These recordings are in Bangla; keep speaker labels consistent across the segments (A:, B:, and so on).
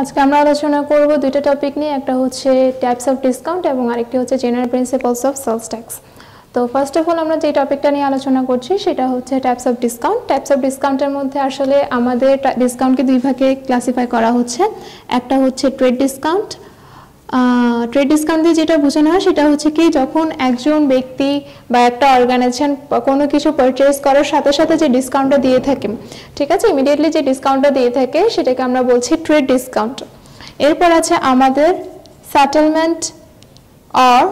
A: আজকে আমরা আলোচনা করব দুইটা টপিক নিয়ে। একটা হচ্ছে টাইপস অফ ডিসকাউন্ট এবং আরেকটি হচ্ছে general principles of sales tax তো ফার্স্ট অফ অল আমরা যে টপিকটা নিয়ে আলোচনা করছি, সেটা হচ্ছে types of discount types of ডিসকাউন্টের মধ্যে আসলে আমাদের ডিসকাউন্টকে দুই ভাগে ক্লাসিফাই করা হচ্ছে। একটা হচ্ছে ট্রেড ডিসকাউন্ট ট্রেড ডিসকাউন্ট দিয়ে যেটা বোঝানো হয় সেটা হচ্ছে কি যখন একজন ব্যক্তি বা একটা অর্গানাইজেশন কোনো কিছু পারচেস করার সাথে সাথে যে ডিসকাউন্টটা দিয়ে থাকে, ঠিক আছে? ইমিডিয়েটলি যে ডিসকাউন্টটা দিয়ে থাকে সেটাকে আমরা বলছি ট্রেড ডিসকাউন্ট এরপর আছে আমাদের সেটেলমেন্ট অর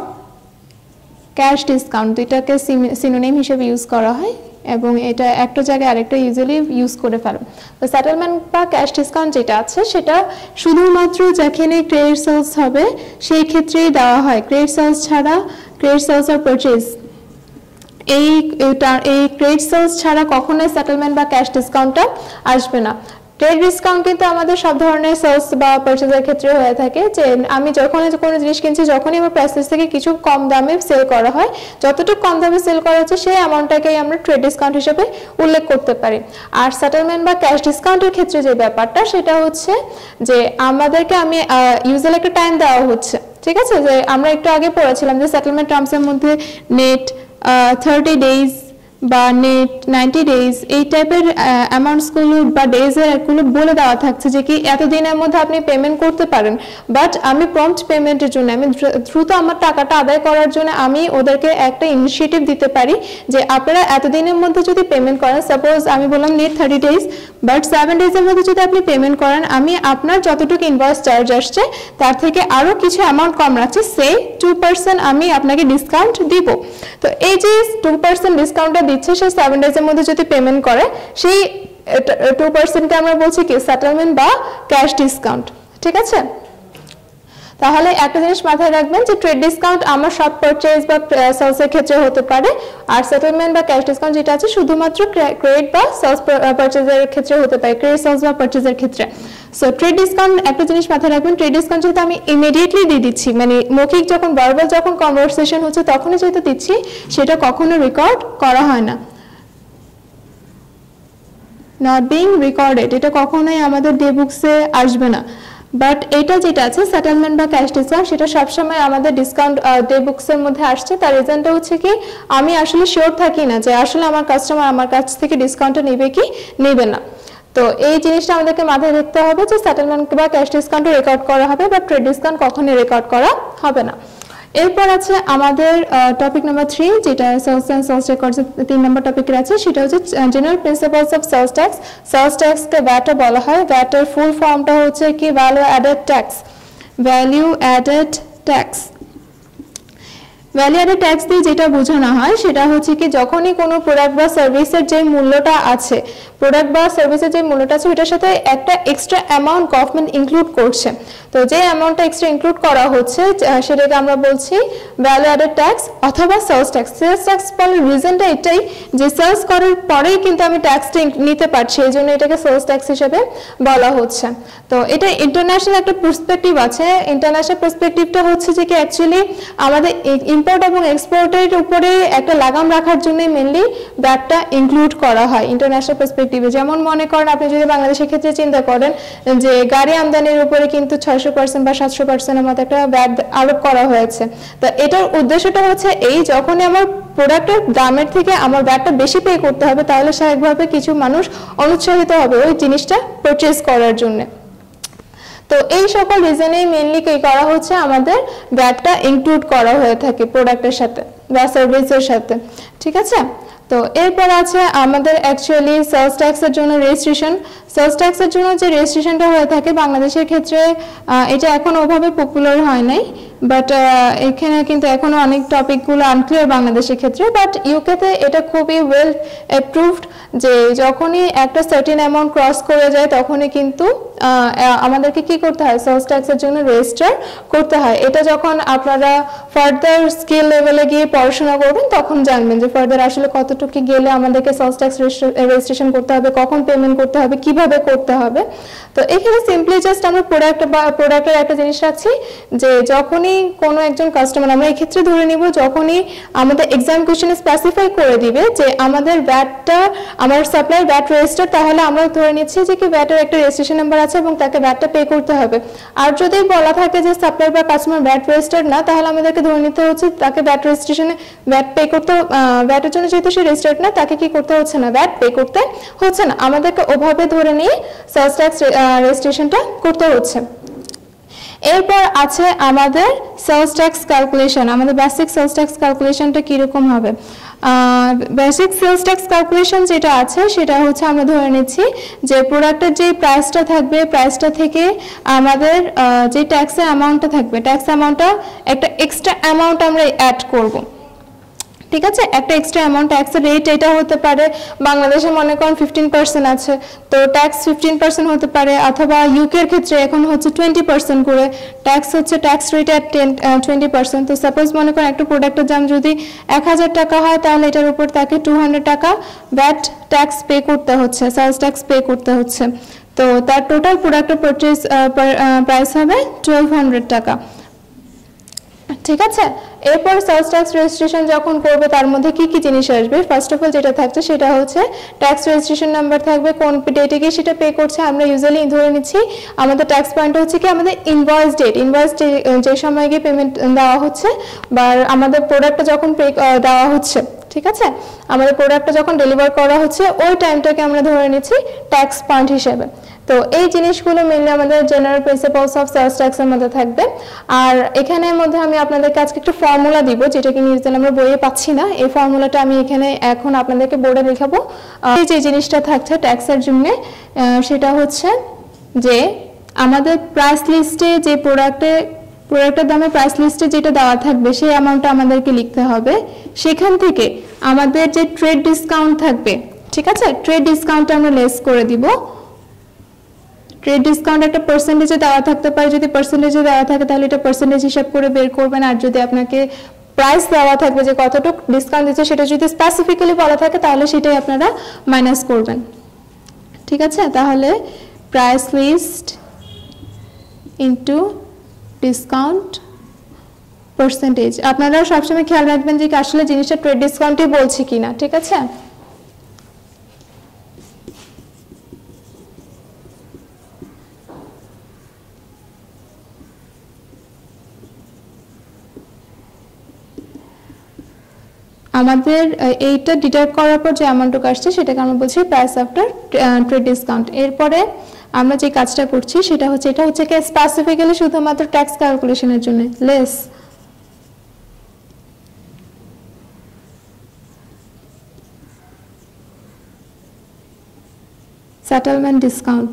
A: ক্যাশ ডিসকাউন্ট দুইটাকে সিনোনিম হিসেবে ইউজ করা হয়। এবং এটা একটা জায়গায় আরেকটা ইউজুয়ালি ইউজ করে ফেলো। তো সেটেলমেন্ট বা ক্যাশ ডিসকাউন্ট যেটা আছে, সেটা শুধুমাত্র যেখানে ক্রেডিট সেলস হবে, সেই ক্ষেত্রেই দেওয়া হয়। ক্রেডিট সেলস ছাড়া ক্রেডিট সেলস আর পারচেজ এই ক্রেডিট সেলস ছাড়া কখনোই সেটেলমেন্ট বা ক্যাশ ডিসকাউন্টটা আসবে না। ট্রেড ডিসকাউন্ট কিন্তু আমাদের সব ধরনের সেলস বা পারচেজের ক্ষেত্রে হয়ে থাকে যে আমি যখন কোনো জিনিস কিনছি, যখনই আমার প্রাইসেস থেকে কিছু কম দামে সেল করা হয়, যতটুকু কম দামে সেল করা হচ্ছে, সেই অ্যামাউন্টটাকেই আমরা ট্রেড ডিসকাউন্ট হিসেবে উল্লেখ করতে পারি। আর সেটেলমেন্ট বা ক্যাশ ডিসকাউন্টের ক্ষেত্রে যে ব্যাপারটা, সেটা হচ্ছে যে আমাদেরকে আমি ইউজুয়াল একটা টাইম দেওয়া হচ্ছে, ঠিক আছে? যে আমরা একটু আগে পড়েছিলাম যে সেটেলমেন্ট টার্মসের মধ্যে নেট থার্টি ডেজ বা নেট নাইনটি ডেজ এই টাইপের অ্যামাউন্টসগুলো বা ডেজের এগুলো বলে দেওয়া থাকছে যে কি এতদিনের মধ্যে আপনি পেমেন্ট করতে পারেন। বাট আমি প্রম্পট পেমেন্টের জন্য, আমি দ্রুত আমার টাকাটা আদায় করার জন্য আমি ওদেরকে একটা ইনিশিয়েটিভ দিতে পারি যে আপনারা এতদিনের মধ্যে যদি পেমেন্ট করেন সাপোজ আমি বললাম net thirty days but seven ডেজের মধ্যে যদি আপনি পেমেন্ট করেন, আমি আপনার যতটুকু ইনভয়েস চার্জ আসছে, তার থেকে আরও কিছু অ্যামাউন্ট কম রাখছি সেই টু পার্সেন্ট আমি আপনাকে ডিসকাউন্ট দিব। তো এই যে টু পার্সেন্ট ডিসকাউন্টটা দিচ্ছে, সে সেভেন ডেজের মধ্যে যদি পেমেন্ট করে, সেই টু পার্সেন্টকে আমরা বলছি কি সেটেলমেন্ট বা ক্যাশ ডিসকাউন্ট ঠিক আছে? তাহলে একটা জিনিস মাথায় রাখবেন যে ট্রেড ডিসকাউন্ট আমার সব পারচেজ বা সেলসের ক্ষেত্রে হতে পারে। আর সেটেলমেন্ট বা ক্যাশ ডিসকাউন্ট যেটা আছে শুধুমাত্র ক্রেডিট বা সেলস পারচেজের ক্ষেত্রে হতে পারে ক্রেডিট সেলস বা পারচেজের ক্ষেত্রে। সো ট্রেড ডিসকাউন্ট একটা জিনিস মাথায় রাখবেন ট্রেড ডিসকাউন্ট যেহেতু আমি ইমিডিয়েটলি দিয়ে দিচ্ছি মানে মৌখিক যখন বারবার যখন কনভারসেশন হচ্ছে তখনই যেহেতু দিচ্ছি, সেটা কখনো রেকর্ড করা হয় না। নট বিং রেকর্ডেড এটা কখনোই আমাদের ডে বুকসে আসবে না। বাট এটা যেটা আছে সেটেলমেন্ট বা ক্যাশ ডিসকাউন্ট সেটা সবসময় আমাদের ডিসকাউন্ট ডে বুকসের মধ্যে আসছে। তার রিজনটা হচ্ছে কি, আমি আসলে শিওর থাকি না যে আসলে আমার কাস্টমার আমার কাছ থেকে ডিসকাউন্টটা নেবে কি, নেবে না। তো এই জিনিসটা আমাদেরকে মাথায় রাখতে হবে যে সেটেলমেন্ট বা ক্যাশ ডিসকাউন্টও রেকর্ড করা হবে বা ট্রেড ডিসকাউন্ট কখনোই রেকর্ড করা হবে না। এরপর আছে আমাদের টপিক নাম্বার থ্রি যেটা সেলস অ্যান্ড সেলস রেকর্ডস তিন নম্বর টপিকের আছে, সেটা হচ্ছে general principles of sales tax sales ট্যাক্সকে ভ্যাটও বলা হয়। ভ্যাটের ফুল ফর্মটা হচ্ছে কি? Value added tax value added tax value added tax দিয়ে যেটা বোঝানো হয়, সেটা হচ্ছে কি, যখনই কোনো প্রোডাক্ট বা সার্ভিসের যে মূল্যটা আছে প্রোডাক্ট বা সার্ভিসের যে মূল্যটা আছে ওটার সাথে একটা এক্সট্রা অ্যামাউন্ট গভর্নমেন্ট ইনক্লুড করছে। তো যে অ্যামাউন্টটা এক্সট্রা ইনক্লুড করা হচ্ছে সেটাকে আমরা বলছি ভ্যালু অ্যাডেড ট্যাক্স অথবা সেলস ট্যাক্স সেলস ট্যাক্স বলার রিজনটা এটাই যে সেলস করার পরেই কিন্তু আমি ট্যাক্সটা নিতে পারছি, এই জন্য এটাকে সেলস ট্যাক্স হিসেবে বলা হচ্ছে। তো এটা ইন্টারন্যাশনাল একটা পার্সপেক্টিভ আছে। ইন্টারন্যাশনাল পার্সপেক্টিভটা হচ্ছে যে কি অ্যাকচুয়ালি আমাদের ইম্পোর্ট এবং এক্সপোর্টের উপরে একটা লাগাম রাখার জন্যই মেনলি ব্যাটটা ইনক্লুড করা হয়। ইন্টারন্যাশনাল পার্সপেক্টিভে যেমন মনে করেন, আপনি যদি বাংলাদেশের ক্ষেত্রে চিন্তা করেন যে গাড়ি আমদানির উপরে কিন্তু ছয়শো পার্সেন্ট বা সাতশো পার্সেন্টের মতো একটা ব্যাট আরোপ করা হয়েছে। তো এটার উদ্দেশ্যটা হচ্ছে এই, যখনই আমার প্রোডাক্টের দামের থেকে আমার ব্যাটটা বেশি পে করতে হবে, তাহলে স্বাভাবিকভাবে কিছু মানুষ অনুৎসাহিত হবে ওই জিনিসটা পারচেস করার জন্য। তো এই সকল রিজনেই মেনলি কি করা হচ্ছে? আমাদের ব্যাটটা ইনক্লুড করা হয়ে থাকে প্রোডাক্টের সাথে বা সার্ভিসের সাথে। ঠিক আছে? তো এরপর আছে আমাদের অ্যাকচুয়ালি সেলস ট্যাক্সের জন্য রেজিস্ট্রেশন সেলস ট্যাক্সের জন্য যে রেজিস্ট্রেশনটা হয়ে থাকে, বাংলাদেশের ক্ষেত্রে এটা এখন ওভাবে পপুলার হয় নাই। বাট এখানে কিন্তু এখনও অনেক টপিকগুলো আনক্লিয়ার বাংলাদেশের ক্ষেত্রে বাট ইউকেতে এটা খুবই ওয়েল অ্যাপ্রুভড যে যখনই একটা সার্টিন অ্যামাউন্ট ক্রস করে যায়, তখনই কিন্তু আমাদেরকে কি করতে হয়? সেলস ট্যাক্সের জন্য রেজিস্টার করতে হয়। এটা যখন আপনারা ফার্দার স্কিল লেভেলে গিয়ে পড়াশোনা করবেন, তখন জানবেন যে ফার্দার আসলে কতটুকু গেলে আমাদেরকে সেলস ট্যাক্স রেজিস্ট্রেশন করতে হবে, কখন পেমেন্ট করতে হবে, কীভাবে করতে হবে। তো এখানে সিম্পলি জাস্ট আমরা প্রোডাক্ট বা প্রোডাক্টের একটা জিনিস রাখছি যে যখনই যখনই কোনো একজন কাস্টমার আমরা এই ক্ষেত্রে ধরে নিব যখনই আমাদের এক্সাম কোশ্চেনে স্পেসিফাই করে দিবে যে আমাদের ব্যাটটা আমার সাপ্লাই ব্যাট রেজিস্টার তাহলে আমরা ধরে নিচ্ছি যে কি ব্যাটের একটা রেজিস্ট্রেশন নাম্বার আছে এবং তাকে ব্যাটটা পে করতে হবে। আর যদি বলা থাকে যে সাপ্লাই বা কাস্টমার ব্যাট রেজিস্টার্ড না, তাহলে আমাদেরকে ধরে নিতে হচ্ছে তাকে ব্যাট রেজিস্ট্রেশনে ব্যাট পে করতে ব্যাটের জন্য যেহেতু সে রেজিস্টার্ড না, তাকে কি করতে হচ্ছে না? ব্যাট পে করতে হচ্ছে না। আমাদেরকে ওভাবে ধরে নিয়ে সেলস ট্যাক্স রেজিস্ট্রেশনটা করতে হচ্ছে। এরপর আছে আমাদের সেলস ট্যাক্স ক্যালকুলেশন আমাদের বেসিক সেলস ট্যাক্স ক্যালকুলেশনটা কীরকম হবে? বেসিক সেলস ট্যাক্স ক্যালকুলেশন যেটা আছে, সেটা হচ্ছে আমরা ধরে নিচ্ছি যে প্রোডাক্টের যেই প্রাইসটা থাকবে প্রাইসটা থেকে আমাদের যে ট্যাক্সের অ্যামাউন্টটা থাকবে ট্যাক্স অ্যামাউন্টটা একটা এক্সট্রা অ্যামাউন্ট আমরা অ্যাড করব। ঠিক আছে? একটা এক্সট্রা অ্যামাউন্ট ট্যাক্সের রেট এটা হতে পারে। বাংলাদেশে মনে করেন ফিফটিন পার্সেন্ট আছে। তো ট্যাক্স ফিফটিন পার্সেন্ট হতে পারে অথবা ইউকের ক্ষেত্রে এখন হচ্ছে টোয়েন্টি পার্সেন্ট করে। ট্যাক্স হচ্ছে tax rate at ten twenty percent তো সাপোজ মনে করেন একটা প্রোডাক্টের দাম যদি এক হাজার টাকা হয়, তাহলে এটার উপর তাকে টু হান্ড্রেড টাকা ব্যাট ট্যাক্স পে করতে হচ্ছে সেলস ট্যাক্স পে করতে হচ্ছে। তো তার টোটাল প্রোডাক্টের পারচেস প্রাইস হবে টুয়েলভ হান্ড্রেড টাকা। ঠিক আছে? এরপর সেলস ট্যাক্স রেজিস্ট্রেশন যখন করবে, তার মধ্যে কি কি জিনিস আসবে? ফার্স্ট অফ অল যেটা থাকছে, সেটা হচ্ছে ট্যাক্স রেজিস্ট্রেশন নাম্বার থাকবে, কোন ডেটে গিয়ে সেটা পে করছে। আমরা ইউজুয়ালি ধরে নিচ্ছি, আমাদের ট্যাক্স পয়েন্ট হচ্ছে কি, আমাদের ইনভয়েস ডেট ইনভয়েস যে সময় গিয়ে পেমেন্ট দেওয়া হচ্ছে, বা আমাদের প্রোডাক্টটা যখন পে দেওয়া হচ্ছে, ঠিক আছে? আমাদের প্রোডাক্টটা যখন ডেলিভার করা হচ্ছে, ওই টাইমটাকে আমরা ধরে নিচ্ছি ট্যাক্স পয়েন্ট হিসেবে। তো এই জিনিসগুলো মেনলি আমাদের জেনারেল প্রিন্সিপালস অফ সেলস ট্যাক্সের মধ্যে থাকবে। আর এখানের মধ্যে আমি আপনাদেরকে আজকে একটা ফর্মুলা দিব, যেটা কি নিউজেন আমরা বইয়ে পাচ্ছি না। এই ফর্মুলাটা আমি এখানে এখন আপনাদেরকে বোর্ডে লিখাবো। যে জিনিসটা থাকছে ট্যাক্সের জন্য সেটা হচ্ছে যে আমাদের প্রাইস লিস্টে যে প্রোডাক্টে প্রোডাক্টের দামে প্রাইস লিস্টে যেটা দেওয়া থাকবে, সেই অ্যামাউন্টটা আমাদেরকে লিখতে হবে। সেখান থেকে আমাদের যে ট্রেড ডিসকাউন্ট থাকবে, ঠিক আছে? ট্রেড ডিসকাউন্টটা আমরা লেস করে দিব। ট্রেড ডিসকাউন্ট একটা পার্সেন্টেজে দেওয়া থাকতে পারে। যদি পার্সেন্টেজে দেওয়া থাকে, তাহলে এটা পার্সেন্টেজ হিসাব করে বের করবেন। আর যদি আপনাকে প্রাইস দেওয়া থাকবে যে কতটুকু ডিসকাউন্ট দিচ্ছে, সেটা যদি স্পেসিফিক্যালি বলা থাকে, তাহলে সেটাই আপনারা মাইনাস করবেন। ঠিক আছে? তাহলে price list into discount percentage আপনারা সবসময় খেয়াল রাখবেন যে আসলে জিনিসটা ট্রেড ডিসকাউন্টই বলছি কিনা। ঠিক আছে? আমাদের এইটা ডিডাক্ট করার পর যে অ্যামাউন্টটুকু আসছে, সেটাকে আমরা বলছি প্রাইস আফটার ট্রেড ডিসকাউন্ট এরপরে আমরা যে কাজটা করছি, সেটা হচ্ছে, এটা হচ্ছে কি স্পেসিফিক্যালি শুধুমাত্র ট্যাক্স ক্যালকুলেশনের জন্য less settlement discount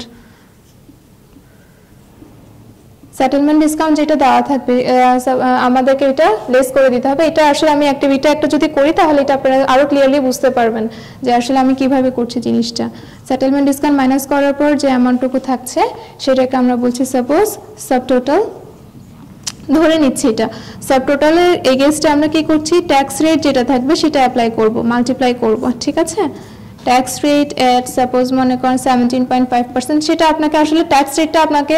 A: settlement discount যেটা দেওয়া থাকবে আমাদেরকে এটা লেস করে দিতে হবে। এটা আসলে আমি অ্যাক্টিভিটি একটা যদি করি, তাহলে এটা আপনারা আরও ক্লিয়ারলি বুঝতে পারবেন যে আসলে আমি কীভাবে করছি জিনিসটা। সেটেলমেন্ট ডিসকাউন্ট মাইনাস করার পর যে অ্যামাউন্টটুকু থাকছে, সেটাকে আমরা বলছি সাপোজ সাব টোটাল ধরে নিচ্ছি এটা। সাব টোটালের এগেনস্টে আমরা কি করছি? ট্যাক্স রেট যেটা থাকবে, সেটা অ্যাপ্লাই করব মাল্টিপ্লাই করব, ঠিক আছে? ট্যাক্স রেট এট সাপোজ মনে করেন সেভেন্টিন পয়েন্ট ফাইভ পার্সেন্ট সেটা আপনাকে আসলে ট্যাক্স রেটটা আপনাকে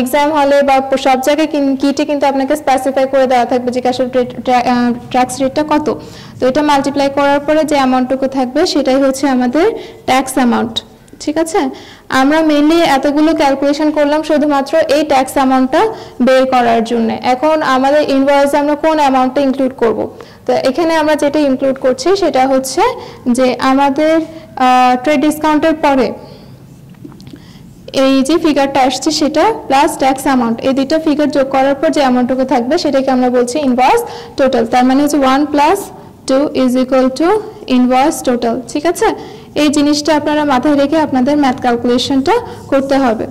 A: এক্সাম হলে বা সব জায়গায় কিটে কিন্তু আপনাকে স্পেসিফাই করে দেওয়া থাকবে যে আসলে ট্যাক্স রেটটা কত। তো এটা মাল্টিপ্লাই করার পরে যে অ্যামাউন্টটুকু থাকবে, সেটাই হচ্ছে আমাদের ট্যাক্স অ্যামাউন্ট ঠিক আছে? আমরা মেনলি এতগুলো ক্যালকুলেশন করলাম শুধুমাত্র এই ট্যাক্স অ্যামাউন্টটা বের করার জন্য। এখন আমাদের ইনভয়েসে আমরা কোন অ্যামাউন্টটা ইনক্লুড করব? তো এখানে আমরা যেটা ইনক্লুড করছি সেটা হচ্ছে যে আমাদের ট্রেড ডিসকাউন্টের পরে এই যে ফিগারটা আসছে সেটা প্লাস ট্যাক্স অ্যামাউন্ট এই দুইটা ফিগার যোগ করার পর যে অ্যামাউন্টটুকু থাকবে সেটাকে আমরা বলছি ইনভয়েস টোটাল তার মানে হচ্ছে one plus two is equal to invoice total ঠিক আছে? এই জিনিসটা আপনারা মাথায় রেখে আপনাদের ম্যাথ ক্যালকুলেশনটা করতে হবে।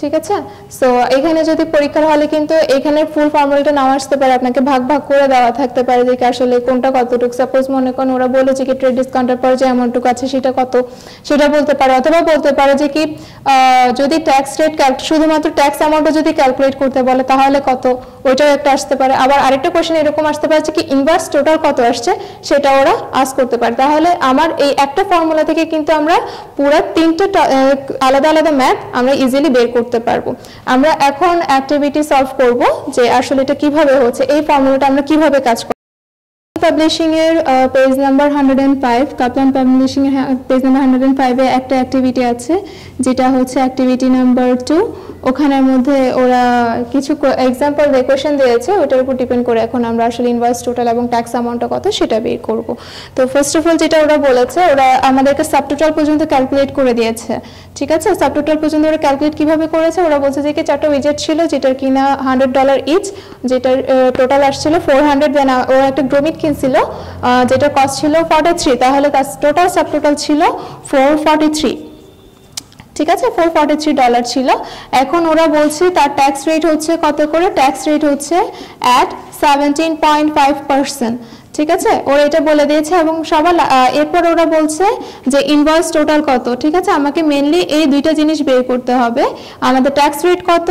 A: ঠিক আছে? সো এখানে যদি পরীক্ষার হলে কিন্তু এখানে ফুল ফর্মুলাটা নাও আসতে পারে, আপনাকে ভাগ ভাগ করে দেওয়া থাকতে পারে যে আসলে কোনটা কতটুকু। সাপোজ মনে করেন ওরা বলেছে কি ট্রেড ডিসকাউন্টের পর যে অ্যামাউন্টটুকু আছে সেটা কত? সেটা বলতে পারে। অথবা বলতে পারে যে কি যদি ট্যাক্স রেট শুধুমাত্র ট্যাক্স অ্যামাউন্টটা যদি ক্যালকুলেট করতে বলে, তাহলে কত? ওইটাও একটা আসতে পারে। আবার আরেকটা কোয়েশ্চেন এরকম আসতে পারে যে কি ইনভার্স টোটাল কত আসছে? সেটা ওরা আস করতে পারে। তাহলে আমার এই একটা ফর্মুলা থেকে কিন্তু আমরা পুরো তিনটে আলাদা আলাদা ম্যাথ আমরা ইজিলি বের করতে পারব। আমরা এখন অ্যাক্টিভিটি সলভ করব যে আসলে এটা কীভাবে হচ্ছে, এই ফর্মুলাটা আমরা কীভাবে কাজ করব পাবলিশিং এর page number hundred and five Kaplan publishing এর পেজ নাম্বার হান্ড্রেড অ্যান্ড ফাইভে একটা অ্যাক্টিভিটি আছে, যেটা হচ্ছে অ্যাক্টিভিটি নাম্বার টু ওখানের মধ্যে ওরা কিছু এক্সাম্পল কোয়েশন দিয়েছে ওটার উপর ডিপেন্ড করে এখন আমরা আসলে ইনভয়েস টোটাল এবং ট্যাক্স অ্যামাউন্টটা কত সেটা বের করব। তো ফার্স্ট অফ অল যেটা ওরা বলেছে, ওরা আমাদেরকে সাবটোটাল পর্যন্ত ক্যালকুলেট করে দিয়েছে। ঠিক আছে? সাবটোটাল পর্যন্ত ওরা ক্যালকুলেট কীভাবে করেছে? ওরা বলছে যে কি চারটা উইজেট ছিল, যেটার কিনা হান্ড্রেড ডলার ইচ যেটার টোটাল আসছিল ফোর হান্ড্রেড দেন ওরা একটা গ্রোমিট কিনছিল যেটার কস্ট ছিল ফর্টি থ্রি তাহলে তার টোটাল সাবটোটাল ছিল ফোর ফর্টি থ্রি ঠিক আছে? ফোর ফর্টি থ্রি ডলার ছিল। এখন ওরা বলছে তার ট্যাক্স রেট হচ্ছে কত করে? ট্যাক্স রেট হচ্ছে at seventeen point five percent ঠিক আছে? ওরা এটা বলে দিয়েছে এবং সবার এরপর ওরা বলছে যে ইনভয়েস টোটাল কত? ঠিক আছে? আমাকে মেনলি এই দুইটা জিনিস বের করতে হবে। আমাদের ট্যাক্স রেট কত?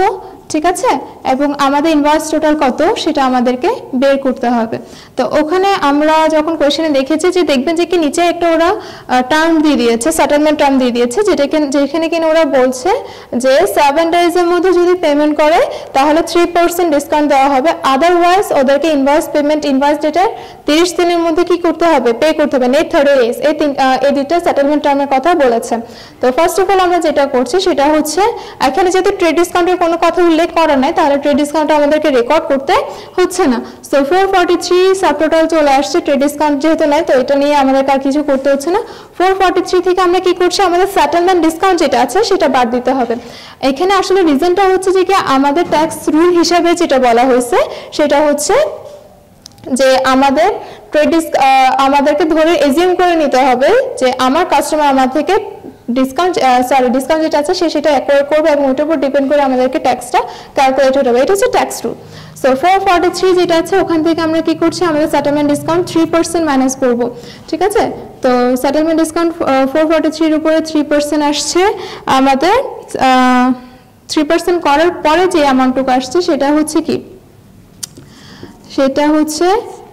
A: ঠিক আছে? এবং আমাদের ইনভয়েস টোটাল কত? সেটা আমাদেরকে বের করতে হবে। তো ওখানে আমরা যখন কোয়েশনে দেখেছি যে দেখবেন যে কি নিচে একটা ওরা টার্ম দিয়ে দিয়েছে সেটেলমেন্ট টার্ম দিয়ে দিয়েছে, যেটাকে, যেখানে কিনা ওরা বলছে যে সেভেন ডেজের মধ্যে যদি পেমেন্ট করে, তাহলে থ্রি পার্সেন্ট ডিসকাউন্ট দেওয়া হবে। আদারওয়াইজ ওদেরকে ইনভয়েস পেমেন্ট ইনভয়েস ডেটের তিরিশ দিনের মধ্যে কি করতে হবে? পে করতে হবে। নেট থার্ড ডেজ এই তিন এই দুইটা সেটেলমেন্ট টার্মের কথা বলেছে। তো ফার্স্ট অফ অল আমরা যেটা করছি, সেটা হচ্ছে, এখানে যেহেতু ট্রেড ডিসকাউন্টের কোনো কথা উল্লেখ করা নাই, তাহলে ট্রেড ডিসকাউন্ট আমাদেরকে রেকর্ড করতে হচ্ছে না। So four forty three subtotal চলে আসছে ট্রেড ডিসকাউন্ট যেহেতু নাই, তো এটা নিয়ে আমাদের আর কিছু করতে হচ্ছে না। ফোর ফর্টি থ্রি থেকে আমরা কি করছি, আমাদের সেটেলমেন্ট ডিসকাউন্ট যেটা আছে, সেটা বাদ দিতে হবে। এখানে আসলে রিজনটা হচ্ছে যে কি, আমাদের ট্যাক্স রুল হিসাবে যেটা বলা হয়েছে, সেটা হচ্ছে যে আমাদের ট্রেড আমাদেরকে ধরে এজিউম করে নিতে হবে যে আমার কাস্টমার আমার থেকে ডিসকাউন্ট সরি ডিসকাউন্ট যেটা আছে, সে সেটা অ্যাকোয়ার করবে এবং ওটার উপর ডিপেন্ড করে আমাদেরকে ট্যাক্সটা ক্যালকুলেট হতে হবে। এটা হচ্ছে tax rule so four forty three যেটা আছে, ওখান থেকে আমরা কি করছি? আমাদের settlement discount three percent minus করব। ঠিক আছে? তো সেটেলমেন্ট ডিসকাউন্ট ফোর ফর্টি থ্রির উপরে থ্রি পার্সেন্ট আসছে। আমাদের থ্রি পার্সেন্ট করার পরে যে অ্যামাউন্টটুকু আসছে, সেটা হচ্ছে কি? সেটা হচ্ছে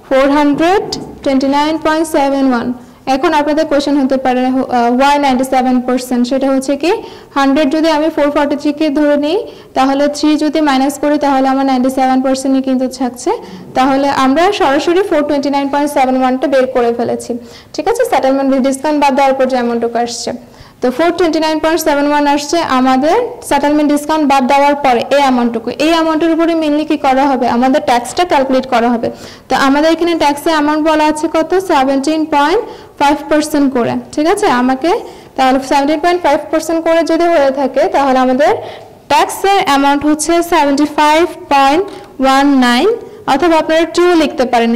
A: four hundred twenty nine point seven one এখন আপনাদের কোয়েশ্চেন হতে পারে ওয়াই নাইনটি সেভেন পার্সেন্ট সেটা হচ্ছে কি হান্ড্রেড যদি আমি ফোর ফর্টি থ্রিকে ধরে নিই, তাহলে থ্রি যদি মাইনাস করি, তাহলে আমার নাইনটি সেভেন পার্সেন্টই কিন্তু থাকছে। তাহলে আমরা সরাসরি four twenty nine point seven ওয়ানটা বের করে ফেলেছি। ঠিক আছে? সেটেলমেন্ট ডিসকাউন্ট বাদ দেওয়ার পর যে অ্যামাউন্টটুকু আসছে। তো four twenty nine point seven one আসছে আমাদের সেটেলমেন্ট ডিসকাউন্ট বাদ দেওয়ার পরে এই অ্যামাউন্টটুকু এই অ্যামাউন্টের উপরে মেনলি কি করা হবে? আমাদের ট্যাক্সটা ক্যালকুলেট করা হবে। তো আমাদের এখানে ট্যাক্সের অ্যামাউন্ট বলা আছে কত? সেভেন্টিন পয়েন্ট ফাইভ পার্সেন্ট করে, ঠিক আছে? আমাকে তাহলে সেভেন্টিন পয়েন্ট ফাইভ পার্সেন্ট করে যদি হয়ে থাকে, তাহলে আমাদের ট্যাক্সের অ্যামাউন্ট হচ্ছে seventy five point one nine অথবা আপনারা টু লিখতে পারেন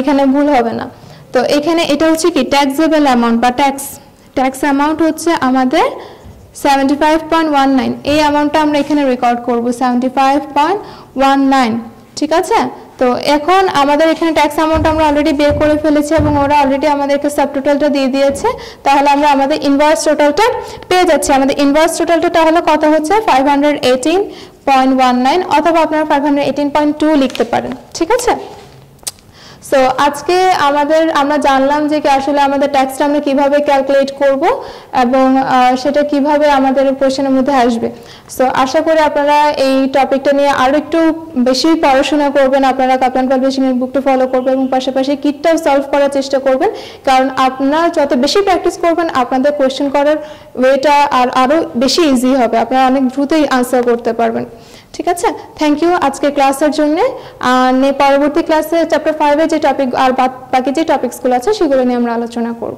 A: এখানে ভুল হবে না। তো এখানে এটা হচ্ছে কি? ট্যাক্সেবল অ্যামাউন্ট বা ট্যাক্স ট্যাক্স অ্যামাউন্ট হচ্ছে আমাদের seventy five point one nine এই অ্যামাউন্টটা আমরা এখানে রেকর্ড করব seventy five point one nine ঠিক আছে? তো এখন আমাদের এখানে ট্যাক্স অ্যামাউন্ট আমরা অলরেডি বের করে ফেলেছি এবং ওরা অলরেডি আমাদেরকে সাব টোটালটা দিয়ে দিয়েছে। তাহলে আমরা আমাদের ইনভয়েস টোটালটা পেয়ে যাচ্ছি। আমাদের ইনভয়েস টোটালটা তাহলে কত হচ্ছে? Five hundred eighteen point one nine অথবা আপনারা five hundred eighteen point two লিখতে পারেন। ঠিক আছে? সো আজকে আমাদের, আমরা জানলাম যে আসলে আমাদের ট্যাক্সটা আমরা কীভাবে ক্যালকুলেট করব এবং সেটা কীভাবে আমাদের কোয়েশনের মধ্যে আসবে। সো আশা করি আপনারা এই টপিকটা নিয়ে আরও একটু বেশি পড়াশোনা করবেন, আপনারা কাপ্তান পাবলিশিংয়ের বুকটা ফলো করবেন এবং পাশাপাশি কিটটাও সলভ করার চেষ্টা করবেন। কারণ আপনারা যত বেশি প্র্যাকটিস করবেন, আপনাদের কোয়েশ্চেন করার ওয়েটা আর আরও বেশি ইজি হবে। আপনারা অনেক দ্রুতই আনসার করতে পারবেন। ঠিক আছে? থ্যাংক ইউ আজকে ক্লাসের জন্য। পরবর্তী ক্লাসে চ্যাপ্টার ফাইভে যে টপিক আর বাকি যে টপিকসগুলো আছে, সেগুলো নিয়ে আমরা আলোচনা করব।